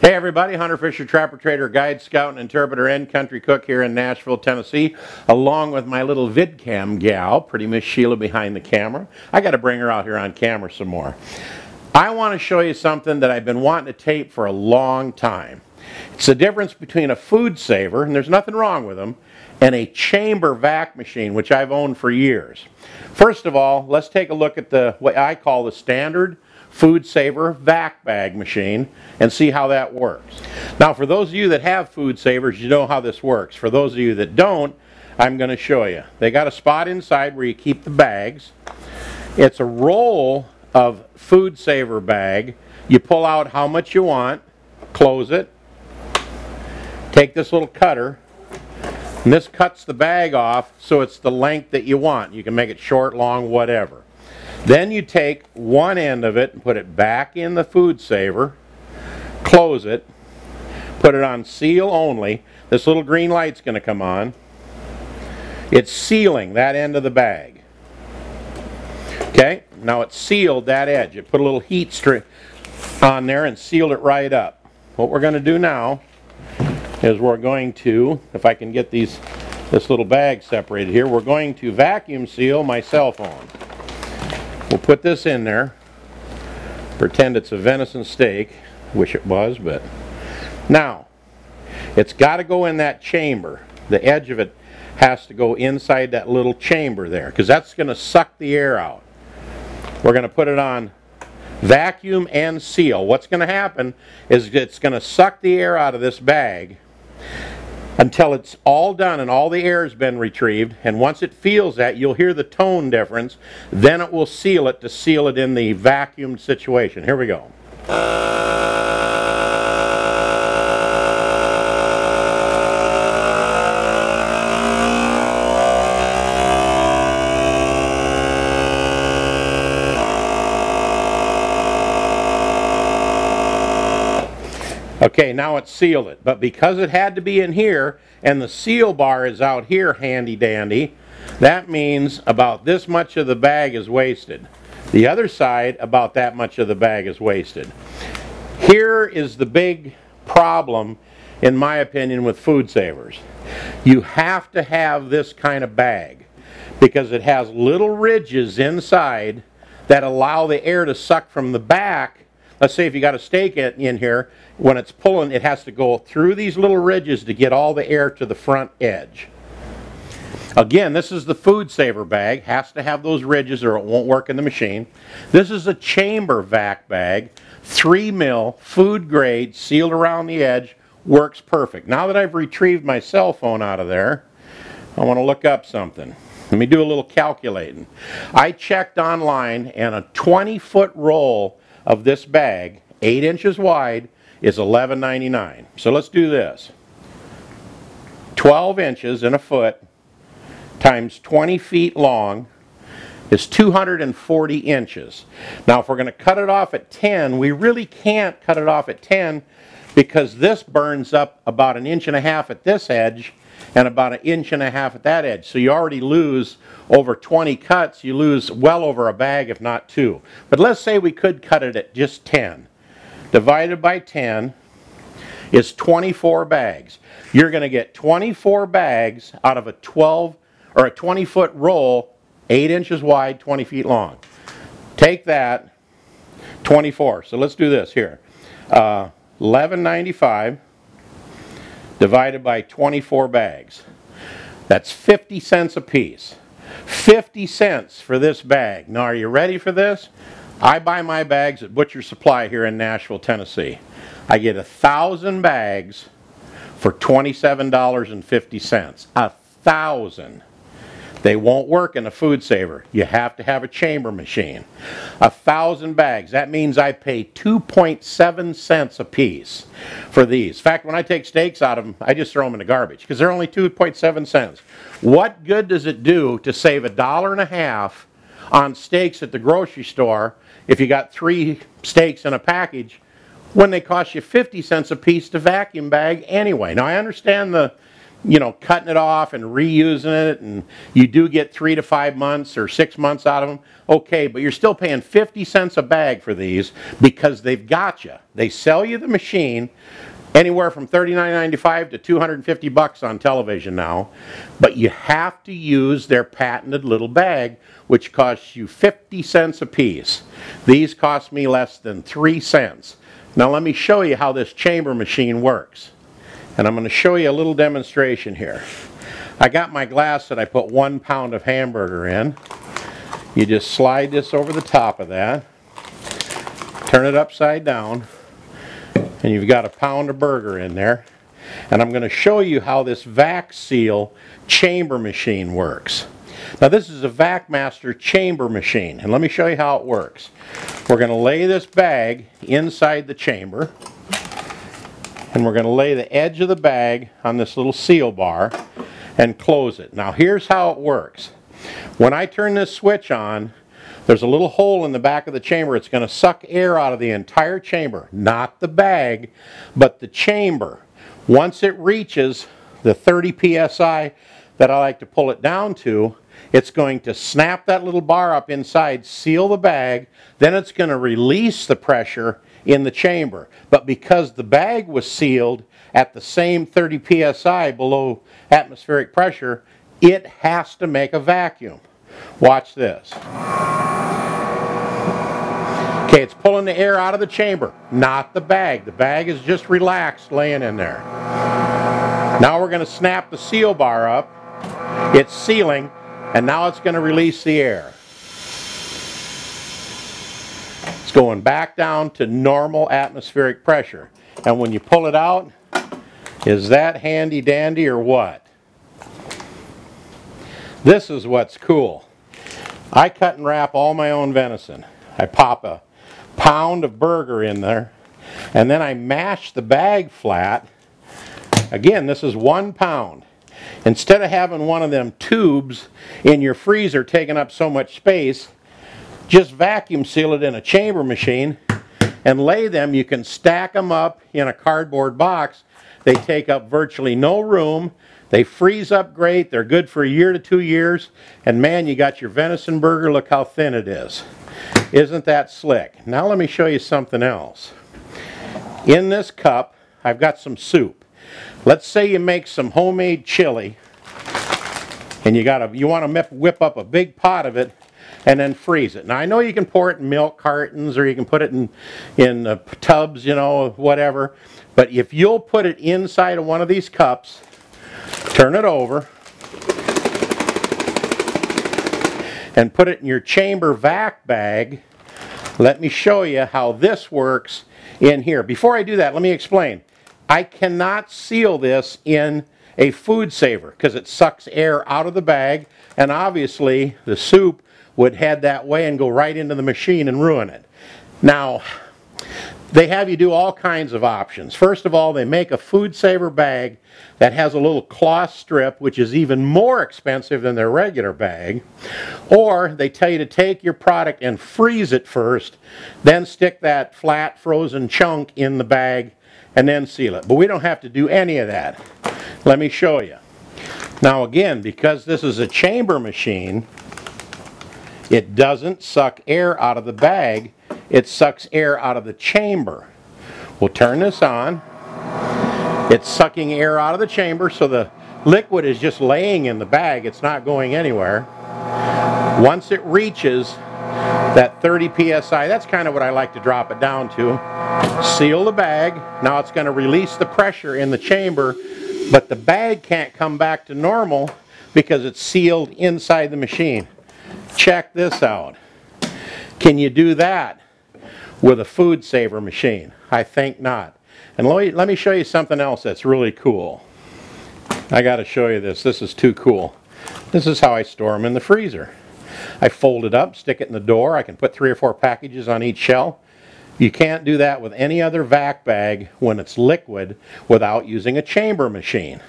Hey everybody, Hunter Fisher, Trapper Trader, Guide, Scout, and Interpreter, and Country Cook here in Nashville, Tennessee, along with my little VidCam gal, Pretty Miss Sheila behind the camera. I got to bring her out here on camera some more. I want to show you something that I've been wanting to tape for a long time. It's the difference between a food saver, and there's nothing wrong with them, and a chamber vac machine, which I've owned for years. First of all, let's take a look at the what I call the standard food saver vac bag machine and see how that works. Now for those of you that have food savers you know how this works. For those of you that don't I'm going to show you. They got a spot inside where you keep the bags. It's a roll of food saver bag. You pull out how much you want, close it, take this little cutter and this cuts the bag off so it's the length that you want. You can make it short, long, whatever. Then you take one end of it and put it back in the food saver, close it, put it on seal only. This little green light's going to come on. It's sealing that end of the bag. Okay, now it's sealed that edge. It put a little heat strip on there and sealed it right up. What we're going to do now is we're going to, if I can get these this little bag separated here, we're going to vacuum seal my cell phone. We'll put this in there. Pretend it's a venison steak. Wish it was, but. Now, it's got to go in that chamber. The edge of it has to go inside that little chamber there because that's going to suck the air out. We're going to put it on vacuum and seal. What's going to happen is it's going to suck the air out of this bag until it's all done and all the air has been retrieved. And once it feels that, you'll hear the tone difference. Then it will seal it to seal it in the vacuumed situation. Here we go. Okay, now it's sealed it. But because it had to be in here and the seal bar is out here handy dandy, that means about this much of the bag is wasted. The other side, about that much of the bag is wasted. Here is the big problem, in my opinion, with food savers. You have to have this kind of bag because it has little ridges inside that allow the air to suck from the back let's say if you got a steak in here, when it's pulling, it has to go through these little ridges to get all the air to the front edge. Again, this is the food saver bag. Has to have those ridges or it won't work in the machine. This is a chamber vac bag. 3 mil, food grade, sealed around the edge. Works perfect. Now that I've retrieved my cell phone out of there, I want to look up something. Let me do a little calculating. I checked online and a 20 foot roll of this bag, 8 inches wide, is $11.99. So let's do this. 12 inches in a foot times 20 feet long is 240 inches. Now if we're going to cut it off at 10, we really can't cut it off at 10 because this burns up about an inch and a half at this edge and about an inch and a half at that edge. So you already lose over 20 cuts, you lose well over a bag if not two. But let's say we could cut it at just 10. Divided by 10 is 24 bags. You're going to get 24 bags out of a 12 or a 20 foot roll, 8 inches wide, 20 feet long. Take that, 24. So let's do this here. Uh, 11.95 divided by 24 bags. That's 50 cents a piece. 50 cents for this bag. Now, are you ready for this? I buy my bags at Butcher Supply here in Nashville, Tennessee. I get a thousand bags for $27.50. A thousand. They won't work in a food saver. You have to have a chamber machine. A thousand bags. That means I pay 2.7 cents a piece for these. In fact, when I take steaks out of them, I just throw them in the garbage because they're only 2.7 cents. What good does it do to save a dollar and a half on steaks at the grocery store if you got three steaks in a package when they cost you 50 cents a piece to vacuum bag anyway? Now, I understand the you know, cutting it off and reusing it, and you do get three to five months or six months out of them, okay, but you're still paying 50 cents a bag for these because they've got you. They sell you the machine anywhere from $39.95 to 250 bucks on television now, but you have to use their patented little bag, which costs you 50 cents a piece. These cost me less than three cents. Now let me show you how this chamber machine works. And I'm going to show you a little demonstration here. I got my glass that I put one pound of hamburger in. You just slide this over the top of that, turn it upside down, and you've got a pound of burger in there. And I'm going to show you how this vac seal chamber machine works. Now this is a VacMaster chamber machine, and let me show you how it works. We're going to lay this bag inside the chamber, and we're going to lay the edge of the bag on this little seal bar and close it. Now here's how it works. When I turn this switch on, there's a little hole in the back of the chamber. It's going to suck air out of the entire chamber, not the bag, but the chamber. Once it reaches the 30 psi that I like to pull it down to, it's going to snap that little bar up inside, seal the bag, then it's going to release the pressure in the chamber. But because the bag was sealed at the same 30 psi below atmospheric pressure, it has to make a vacuum. Watch this. Okay, it's pulling the air out of the chamber, not the bag. The bag is just relaxed laying in there. Now we're going to snap the seal bar up. It's sealing, and now it's going to release the air. It's going back down to normal atmospheric pressure. And when you pull it out, is that handy dandy or what? This is what's cool. I cut and wrap all my own venison. I pop a pound of burger in there and then I mash the bag flat. Again, this is one pound. Instead of having one of them tubes in your freezer taking up so much space, just vacuum seal it in a chamber machine and lay them. You can stack them up in a cardboard box. They take up virtually no room. They freeze up great. They're good for a year to two years. And man, you got your venison burger. Look how thin it is. Isn't that slick? Now let me show you something else. In this cup, I've got some soup. Let's say you make some homemade chili and you got a you want to whip up a big pot of it and then freeze it. Now I know you can pour it in milk cartons or you can put it in in uh, tubs, you know, whatever. But if you'll put it inside of one of these cups, turn it over, and put it in your chamber vac bag, let me show you how this works in here. Before I do that, let me explain. I cannot seal this in a food saver because it sucks air out of the bag and obviously the soup would head that way and go right into the machine and ruin it. Now, they have you do all kinds of options. First of all, they make a food saver bag that has a little cloth strip, which is even more expensive than their regular bag. Or they tell you to take your product and freeze it first, then stick that flat frozen chunk in the bag and then seal it. But we don't have to do any of that. Let me show you. Now again, because this is a chamber machine, it doesn't suck air out of the bag it sucks air out of the chamber. We'll turn this on. It's sucking air out of the chamber so the liquid is just laying in the bag. It's not going anywhere. Once it reaches that 30 psi, that's kind of what I like to drop it down to. Seal the bag. Now it's going to release the pressure in the chamber, but the bag can't come back to normal because it's sealed inside the machine. Check this out. Can you do that with a food saver machine? I think not. And let me, show you something else that's really cool. I got to show you this. This is too cool. This is how I store them in the freezer. I fold it up, stick it in the door. I can put three or four packages on each shelf. You can't do that with any other vac bag when it's liquid without using a chamber machine.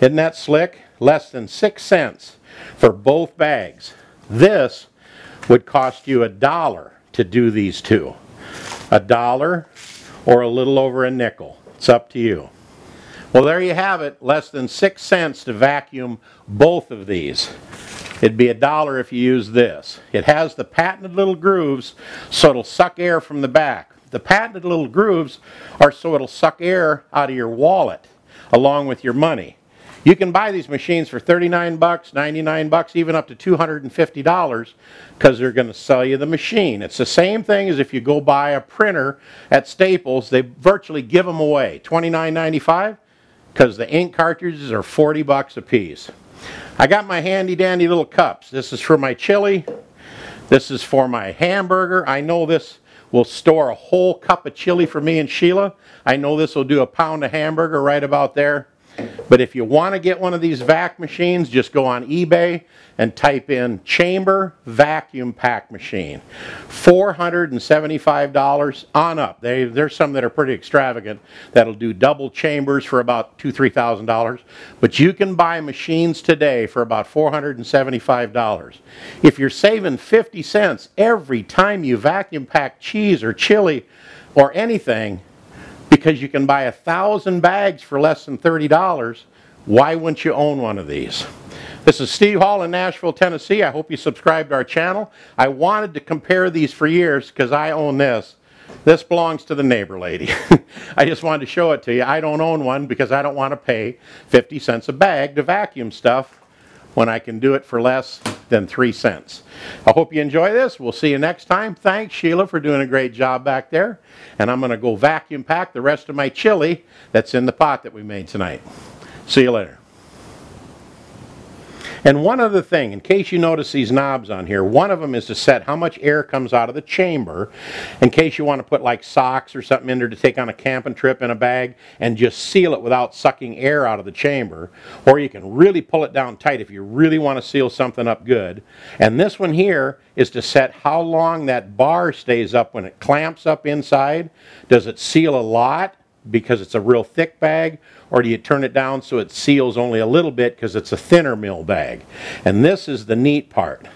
Isn't that slick? Less than six cents for both bags. This would cost you a dollar to do these two. A dollar or a little over a nickel. It's up to you. Well, there you have it. Less than six cents to vacuum both of these. It'd be a dollar if you use this. It has the patented little grooves so it'll suck air from the back. The patented little grooves are so it'll suck air out of your wallet along with your money. You can buy these machines for 39 bucks, 99 bucks, even up to $250 because they're going to sell you the machine. It's the same thing as if you go buy a printer at Staples. They virtually give them away. $29.95 because the ink cartridges are 40 bucks a piece. I got my handy dandy little cups. This is for my chili. This is for my hamburger. I know this will store a whole cup of chili for me and Sheila. I know this will do a pound of hamburger right about there. But if you want to get one of these vac machines, just go on eBay and type in chamber vacuum pack machine. $475 on up. They, there's some that are pretty extravagant that'll do double chambers for about two, three thousand dollars. But you can buy machines today for about $475. If you're saving 50 cents every time you vacuum pack cheese or chili or anything, because you can buy a thousand bags for less than $30, why wouldn't you own one of these? This is Steve Hall in Nashville, Tennessee. I hope you subscribe to our channel. I wanted to compare these for years because I own this. This belongs to the neighbor lady. I just wanted to show it to you. I don't own one because I don't want to pay 50 cents a bag to vacuum stuff when I can do it for less than 3 cents. I hope you enjoy this. We'll see you next time. Thanks, Sheila, for doing a great job back there. And I'm going to go vacuum pack the rest of my chili that's in the pot that we made tonight. See you later. And one other thing, in case you notice these knobs on here, one of them is to set how much air comes out of the chamber in case you want to put like socks or something in there to take on a camping trip in a bag and just seal it without sucking air out of the chamber. Or you can really pull it down tight if you really want to seal something up good. And this one here is to set how long that bar stays up when it clamps up inside. Does it seal a lot because it's a real thick bag or do you turn it down so it seals only a little bit because it's a thinner mill bag? And this is the neat part.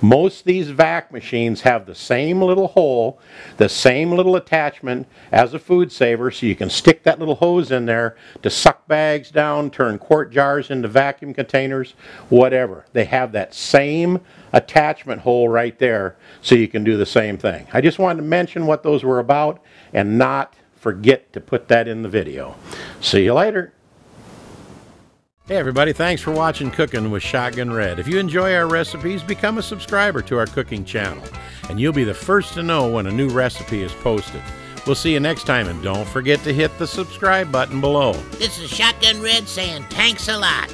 Most these vac machines have the same little hole, the same little attachment as a food saver, so you can stick that little hose in there to suck bags down, turn quart jars into vacuum containers, whatever. They have that same attachment hole right there, so you can do the same thing. I just wanted to mention what those were about and not forget to put that in the video. See you later. Hey everybody, thanks for watching Cooking with Shotgun Red. If you enjoy our recipes, become a subscriber to our cooking channel, and you'll be the first to know when a new recipe is posted. We'll see you next time, and don't forget to hit the subscribe button below. This is Shotgun Red saying thanks a lot.